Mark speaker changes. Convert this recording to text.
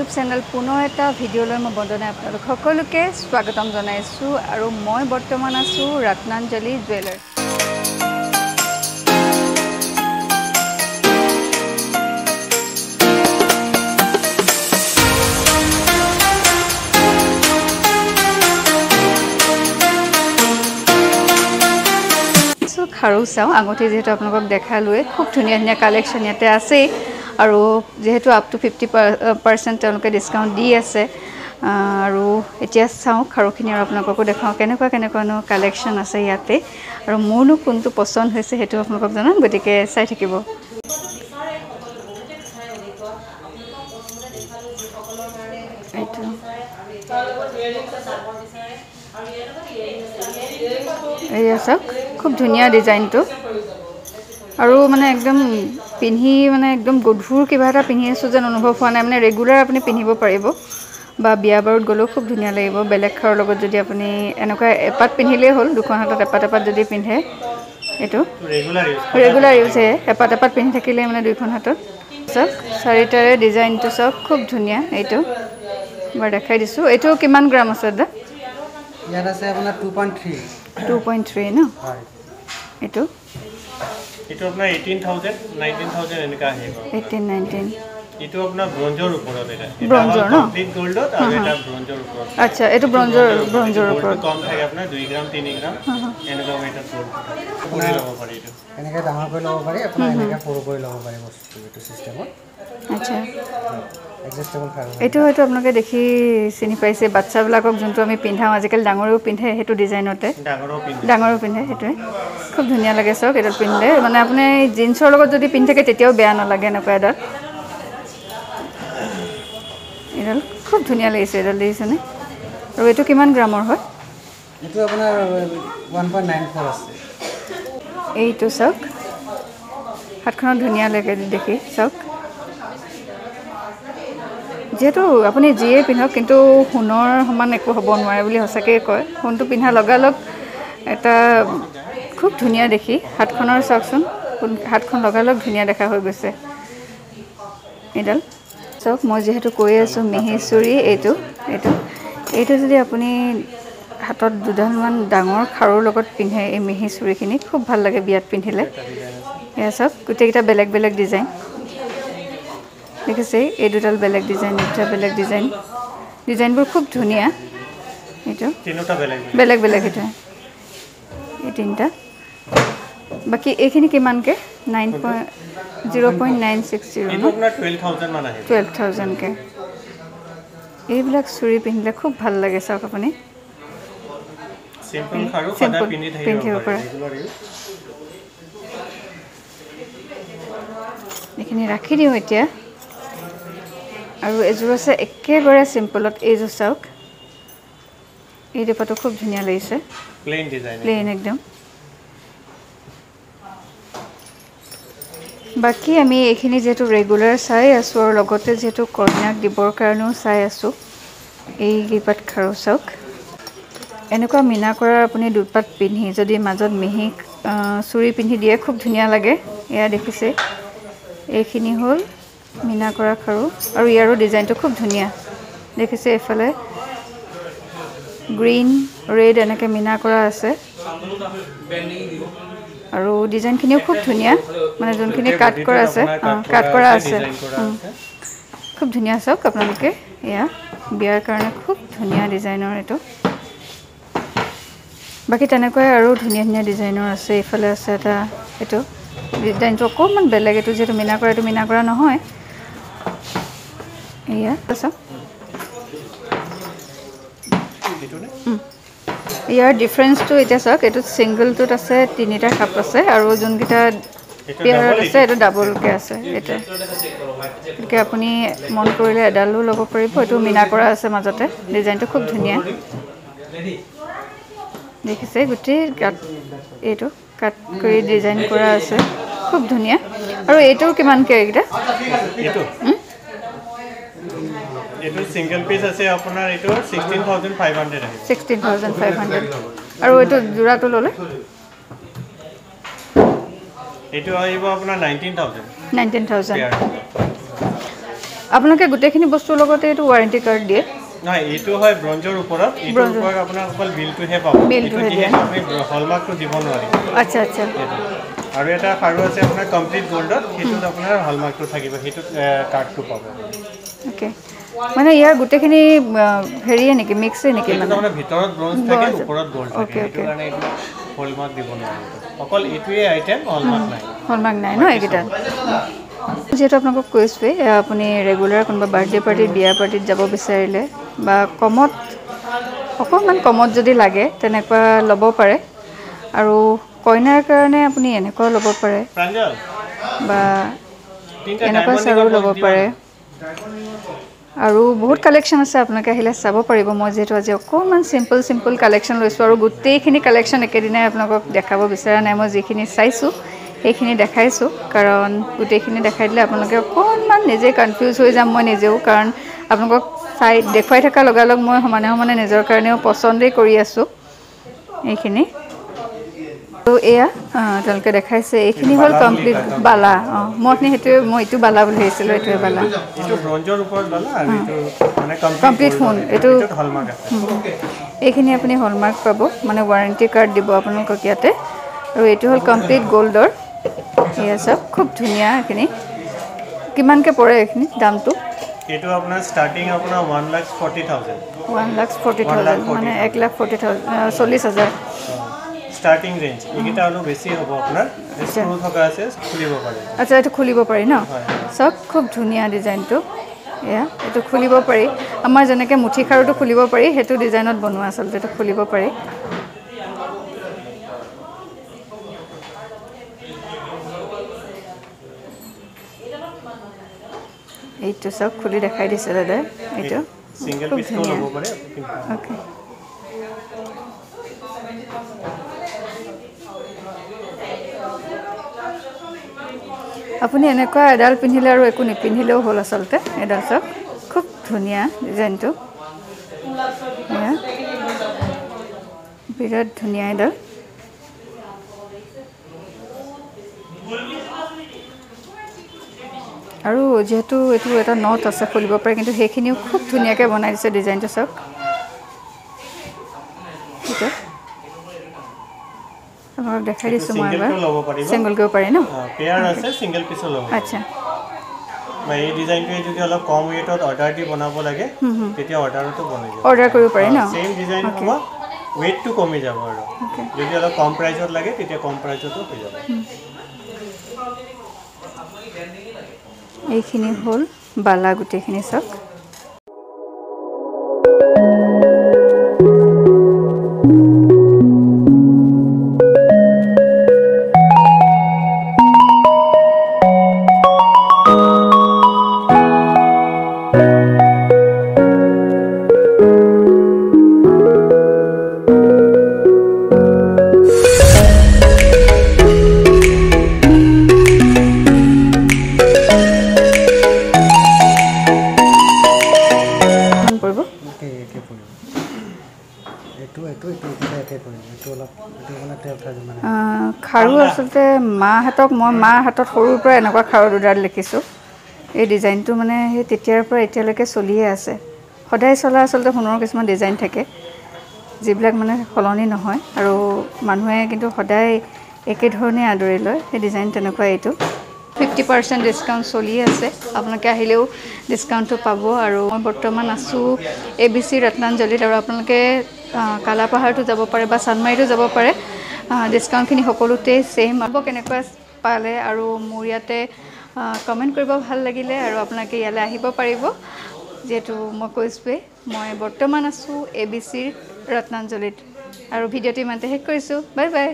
Speaker 1: YouTube channel পুনৰ এটা ভিডিঅ'লৈ মই বন্দনাই আপোনালোক সকলোকে স্বাগতম জনাইছোঁ আৰু মই বৰ্তমান আছোঁ ৰত্নাঞ্জলি জুৱেলাৰ্ছ চ' খাৰু চাওঁ আঙুঠি যিহেতু আপোনালোকক দেখালোৱে খুব ধুনীয়া ধুনীয়া কালেকশ্যন ইয়াতে আছেই। আৰু যিহেতু আপ টু ফিফটি পাৰ্চেণ্ট তেওঁলোকে ডিছকাউণ্ট দি আছে আৰু এতিয়া চাওঁ খাৰুখিনি আৰু আপোনালোককো দেখাওঁ কেনেকুৱা কেনেকুৱানো কালেকশ্যন আছে ইয়াতে আৰু মোৰনো কোনটো পচন্দ হৈছে সেইটো আপোনালোকক জনাম গতিকে চাই থাকিব। এইটো। এয়া চাওক খুব ধুনীয়া ডিজাইনটো আৰু মানে একদম পিন্ধি মানে একদম গধুৰ কিবা এটা পিন্ধি আছোঁ যেন অনুভৱ হোৱা নাই। মানে ৰেগুলাৰ আপুনি পিন্ধিব পাৰিব বা বিয়া বাৰুত গ'লেও খুব ধুনীয়া লাগিব। বেলেগ খাৰৰ লগত যদি আপুনি এনেকুৱা এপাত পিন্ধিলেই হ'ল দুখন হাতত এপাত এপাত যদি পিন্ধে এইটো
Speaker 2: ৰেগুলাৰ ইউজ
Speaker 1: ৰেগুলাৰ ইউজহে এপাত এপাত পিন্ধি থাকিলে মানে দুইখন হাতত। চাওক চাৰিটাৰে ডিজাইনটো চাওক খুব ধুনীয়া এইটো। মই দেখাই দিছোঁ। এইটো কিমান গ্ৰাম আছে দাদা?
Speaker 2: ইয়াত আছে আপোনাৰ two point three
Speaker 1: two point three ন? এইটো?
Speaker 3: এইটো আপোনাৰ এইটিন থাউজেণ্ড নাইনটিন থাউজেণ্ড এনেকুৱা আহিব
Speaker 1: এইটিন নাইনটিন
Speaker 3: এইটো আপোনাৰ ব্ৰঞ্জৰ ওপৰত এটা।
Speaker 1: ব্ৰঞ্জৰ ন?
Speaker 3: কমপ্লিট গোল্ডত আৰু এটা ব্ৰঞ্জৰ ওপৰত।
Speaker 1: আচ্ছা এইটো ব্ৰঞ্জৰ ব্ৰঞ্জৰ ওপৰত।
Speaker 3: কম থাকে আপোনাৰ দুই গ্ৰাম তিনি গ্ৰাম। এনেকুৱা ৱেটত গ'ল্ড কৰি ল'ব পাৰি এইটো।
Speaker 2: এনেকৈ ডাঙৰ কৰি ল'ব পাৰি আপোনাৰ এনেকৈ সৰু কৰি ল'ব পাৰি বস্তুটো এইটো ছিষ্টেমত
Speaker 1: আচ্ছা।
Speaker 2: এডজাষ্টেবল খাৰু
Speaker 1: এইটো হয়তো আপোনালোকে দেখি চিনি পাইছে বাচ্ছাবিলাকক যোনটো আমি পিন্ধাওঁ আজিকালি ডাঙৰেও পিন্ধে সেইটো ডিজাইনতে।
Speaker 3: ডাঙৰো পিন্ধে।
Speaker 1: ডাঙৰেও পিন্ধে সেইটোৱে। খুব ধুনীয়া লাগে চাওক এডাল পিন্ধিলে। মানে আপুনি জিন্সৰ লগত যদি পিন্ধি থাকে তেতিয়াও বেয়া নালাগে এনেকুৱা এডাল। এডাল খুব ধুনীয়া লাগিছে এডাল দেখিছেনে? আৰু এইটো কিমান গ্ৰামৰ হয়?
Speaker 2: এইটো আপোনাৰ ওৱান পইণ্ট নাইন ফ'ৰ আছে।
Speaker 1: এইটো চাওক। হাতখনত ধুনীয়া লাগে দেখি চাওক। যিহেতু আপুনি যিয়ে পিন্ধক কিন্তু সোণৰ সমান একো হ'ব নোৱাৰে বুলি সঁচাকৈ কয়। সোণটো পিন্ধা লগালগ এটা খুব ধুনীয়া দেখি। হাতখনৰ চাওকচোন হাতখন লগালগ ধুনীয়া দেখা হৈ গৈছে। এইডাল চাওক মই যিহেতু কৈ আছোঁ মিহি চুৰি এইটো এইটো। এইটো যদি আপুনি হাতত দুডালমান ডাঙৰ খাৰুৰ লগত পিন্ধে এই মিহি চুৰিখিনি। খুব ভাল লাগে বিয়াত পিন্ধিলে। এয়া চাওক গোটেইকেইটা বেলেগ বেলেগ ডিজাইন। দেখিছে এই দুডাল বেলেগ ডিজাইন দুটা বেলেগ ডিজাইন। ডিজাইনবোৰ খুব ধুনীয়া। এইটো।
Speaker 3: বেলেগ বেলেগ
Speaker 1: এইটো। এই তিনিটা। বাকী এইখিনি কিমানকৈ? Nine point zero' point nine six zero'
Speaker 3: twelve
Speaker 1: থাউজেণ্ডকৈ। এইবিলাক চুৰি পিন্ধিলে খুব ভাল লাগে চাওক আপুনি।
Speaker 3: চিম্পল খাৰু
Speaker 1: Simple.
Speaker 3: সদায় পিন্ধি থাকিব
Speaker 1: পিন্ধিব
Speaker 3: পাৰে
Speaker 1: পাৰে।
Speaker 3: ৰেগুলাৰ ইউজ
Speaker 1: এইখিনি ৰাখি দিওঁ এতিয়া আৰু এযোৰ আছে একেবাৰে চিম্পলত এইযোৰ চাওক এই দুপাটো খুব ধুনীয়া লাগিছে
Speaker 3: প্লেইন
Speaker 1: একদম বাকী আমি এইখিনি যিহেতু ৰেগুলাৰ চাই আছোঁ আৰু লগতে যিহেতু কইনাক দিবৰ কাৰণেও চাই আছোঁ এই কেইপাত খাৰু চাওক এনেকুৱা মীনা কৰাৰ আপুনি দুপাত পিন্ধি যদি মাজত মিহি চুৰি পিন্ধি দিয়ে খুব ধুনীয়া লাগে। এয়া দেখিছে। এইখিনি হ'ল মীনা কৰা খাৰু। আৰু ইয়াৰো ডিজাইনটো খুব ধুনীয়া। দেখিছে এইফালে। গ্ৰীণ ৰেড এনেকৈ মীনা কৰা আছে। আৰু ডিজাইনখিনিও খুব ধুনীয়া। মানে যোনখিনি কাট কৰা আছে কাট কৰা। আছে। খুব ধুনীয়া চাওক আপোনালোকে। এয়া বিয়াৰ কাৰণে খুব ধুনীয়া ডিজাইনৰ এইটো। বাকী তেনেকুৱাই আৰু ধুনীয়া ধুনীয়া ডিজাইনৰ আছে এইফালে আছে এটা এইটো। ডিজাইনটো অকণমান বেলেগ এইটো যিহেতু মীনা কৰা এইটো মীনা কৰা নহয়। এয়া চাওক ইয়াৰ ডিফাৰেঞ্চটো এতিয়া চাওক এইটোত ছিংগলটোত আছে তিনিটা কাপ আছে আৰু যোনকেইটা পেয়াৰত আছে এইটো ডাবলকৈ আছে এইটো। গতিকে আপুনি মন কৰিলে এডালো ল'ব পাৰিব এইটো মীনা কৰা আছে মাজতে ডিজাইনটো খুব ধুনীয়া। দেখিছে গোটেই কাট এইটো কাট কৰি ডিজাইন কৰা আছে। খুব ধুনীয়া। আৰু এইটোৰ কিমানকৈ এইকেইটা?
Speaker 3: এইটো? এইটো আছে আপোনাৰ এইটো আহিব।
Speaker 1: আৰু এইটো যোৰাটো ল'লে?
Speaker 3: এইটো আহিব আপোনাৰ
Speaker 1: আপোনালোকে গোটেইখিনি বস্তুৰ লগতে এইটো ৱাৰেণ্টি কাৰ্ড দিয়ে।
Speaker 3: নহয় এইটো হয় ব্ৰঞ্জৰ ওপৰত। এইটোৰ
Speaker 1: ব্ৰঞ্জৰ।
Speaker 3: ওপৰত আপোনাৰ অকল বিলটোহে পাব।
Speaker 1: বিলটোহে
Speaker 3: এইটো
Speaker 1: দিয়ে।
Speaker 3: যিহেতু আপুনি হলমাৰ্কটো দিব নোৱাৰিব
Speaker 1: আচ্ছা আচ্ছা।
Speaker 3: সেইটো আৰু এটা খাৰু আছে আপোনাৰ কমপ্লিট গ'ল্ডত। সেইটোত আপোনাৰ হলমাৰ্কটো থাকিব। সেইটোত এ, কাৰ্ডটো পাব।
Speaker 1: অ'কে। মানে ইয়াৰ গোটেইখিনি হেৰিয়ে নেকি মিক্সেই নেকি
Speaker 3: এইটো
Speaker 1: মানে?
Speaker 3: তাৰমানে ভিতৰত ব্ৰঞ্জ থাকে। ওপৰত গ'ল্ড থাকে। সেইটো. কাৰণে এইটো হলমাৰ্ক দিব নোৱাৰিব অকল এইটোৱে আইটেম হলমাৰ্ক নাই।
Speaker 1: হলমাৰ্ক নাই ন এইকেইটাত যিহেতু আপোনালোকক কৈছোঁৱেই আপুনি ৰেগুলাৰ কোনোবা বাৰ্থডে' পাৰ্টিত বিয়া পাৰ্টিত যাব বিচাৰিলে বা কমত অকণমান কমত যদি লাগে তেনেকুৱা ল'ব পাৰে। আৰু কইনাৰ কাৰণে আপুনি এনেকুৱাও ল'ব পাৰে। বা এনেকুৱা চাৰো ল'ব পাৰে। আৰু বহুত কালেকশ্যন আছে আপোনালোকে আহিলে চাব পাৰিব। মই যিহেতু আজি অকণমান চিম্পল চিম্পল কালেকশ্যন লৈছোঁ আৰু গোটেইখিনি কালেকশ্যন একেদিনাই আপোনালোকক দেখাব বিচৰা নাই। মই যিখিনি চাইছোঁ সেইখিনি দেখাইছোঁ। কাৰণ গোটেইখিনি দেখাই দিলে আপোনালোকে অকণমান নিজে কনফিউজ হৈ যাম মই নিজেও। কাৰণ আপোনালোকক চাই দেখুৱাই থকাৰ লগালগ মই সমানে সমানে নিজৰ কাৰণেও পচন্দেই কৰি আছোঁ। এইখিনি। আৰু এয়া তেওঁলোকে দেখাইছে। এইখিনি হ'ল কমপ্লিট। বালা। অঁ মই এইখিনি সেইটোৱে মই এইটো বালা বুলি ভাবিছিলোঁ এইটোৱে বালা।
Speaker 3: বালা আৰু এইটো
Speaker 1: এইখিনি আপুনি হলমাৰ্ক পাব। মানে ৱাৰেণ্টি কাৰ্ড দিব আপোনালোকক ইয়াতে। আৰু এইটো হ'ল কমপ্লিট গ'ল্ডৰ এয়া চাওক খুব ধুনীয়া এইখিনি। কিমানকৈ পৰে এইখিনি দামটো?
Speaker 3: এইটো আপোনাৰ ষ্টাৰ্টিং আপোনাৰ one lakh forty thousand
Speaker 1: one lakh forty thousand মানে এক লাখ ফৰ্টি থাউজেণ্ড চল্লিছ হাজাৰ।
Speaker 3: ষ্টাৰ্টিং ৰেঞ্জ এইকেইটা অলপ বেছি হ'ব আপোনাৰ। স্ক্ৰু থকা আছে খুলিব পাৰে।
Speaker 1: আচ্ছা এইটো খুলিব পাৰি ন। চাওক খুব ধুনীয়া ডিজাইনটো। এয়া এইটো খুলিব পাৰি। আমাৰ যেনেকৈ মুঠি খাৰুটো খুলিব পাৰি সেইটো ডিজাইনত বনোৱা আচলতে এইটো খুলিব পাৰি। এইটো চাওক খুলি দেখাই দিছে দাদাই এইটো? খুব ধুনীয়া। অ'কে আপুনি এনেকুৱা এডাল পিন্ধিলে আৰু একো নিপিন্ধিলেও হ'ল আচলতে এডাল চাওক খুব ধুনীয়া ডিজাইনটো। বিৰাট ধুনীয়া এডাল। আৰু যিহেতু এইটো এটা নট আছে খুলিব পাৰে কিন্তু সেইখিনিও খুব ধুনীয়াকৈ বনাই দিছে ডিজাইনটো চাওক। এইটো। আপোনালোকক দেখাই দিছোঁ মই এবাৰ।
Speaker 3: ছিংগলটো ল'ব পাৰিব।
Speaker 1: চিংগল কৰিব পাৰি ন?
Speaker 3: পেয়াৰ আছে ছিংগল পিচো ল'ব পাৰিব।
Speaker 1: আচ্ছা।
Speaker 3: বা এই ডিজাইনটোৱে যদি অলপ কম ৱেটত অৰ্ডাৰ দি বনাব লাগে তেতিয়া অৰ্ডাৰতো বনাই যাব।
Speaker 1: অৰ্ডাৰ কৰিব পাৰি ন?
Speaker 3: ছেইম ডিজাইন হ'ব ৱেটটো কমি যাব আৰু। যদি অলপ কম প্ৰাইচত লাগে তেতিয়া কম প্ৰাইচতো হৈ যাব
Speaker 1: এইখিনি হ'ল বালা গোটেইখিনি চাওক আহ, খাৰু আচলতে মাহঁতক মই মাৰ হাতত সৰুৰ পৰা এনেকুৱা খাৰু দুডাল দেখিছোঁ। এই ডিজাইনটো মানে সেই তেতিয়াৰ পৰা এতিয়ালৈকে চলিয়ে আছে। সদায় চলা আচলতে সোণৰ কিছুমান ডিজাইন থাকে যিবিলাক মানে সলনি নহয়। আৰু মানুহে কিন্তু সদায় একেধৰণে আদৰি লয়। সেই ডিজাইন তেনেকুৱা এইটো। ফিফটি পাৰ্চেণ্ট ডিছকাউণ্ট চলি আছে। আপোনালোকে আহিলেও ডিছকাউণ্টটো পাব আৰু মই বৰ্তমান আছোঁ এ বি চি ৰত্নাঞ্জলিত আৰু আপোনালোকে কালাপাহাৰটো যাব পাৰে বা চানমাৰীতো যাব পাৰে। ডিছকাউণ্টখিনি সকলোতে ছেইম হ'ব কেনেকুৱা পালে আৰু মোৰ ইয়াতে কমেণ্ট কৰিব ভাল লাগিলে আৰু আপোনালোকে ইয়ালৈ আহিব পাৰিব। যিহেতু মই কৈছোঁৱেই মই বৰ্তমান আছোঁ এ বি চিৰ ৰত্নাঞ্জলিত। আৰু ভিডিঅ'টো ইমানতে শেষ কৰিছোঁ। Bye bye.